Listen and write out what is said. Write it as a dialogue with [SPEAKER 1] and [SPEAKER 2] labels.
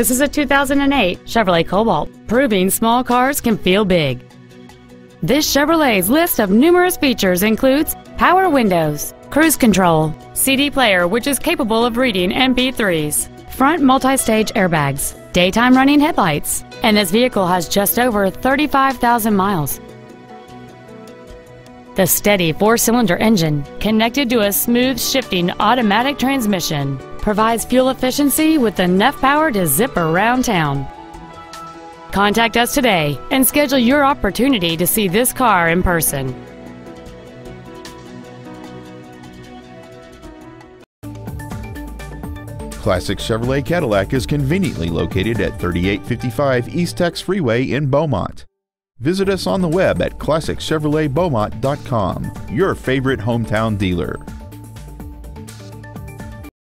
[SPEAKER 1] This is a 2008 Chevrolet Cobalt, proving small cars can feel big. This Chevrolet's list of numerous features includes power windows, cruise control, CD player which is capable of reading MP3s, front multi-stage airbags, daytime running headlights, and this vehicle has just over 35,000 miles. The steady four-cylinder engine, connected to a smooth shifting automatic transmission, provides fuel efficiency with enough power to zip around town. Contact us today and schedule your opportunity to see this car in person.
[SPEAKER 2] Classic Chevrolet Cadillac is conveniently located at 3855 Eastex Freeway in Beaumont. Visit us on the web at classicchevroletbeaumont.com, your favorite hometown dealer.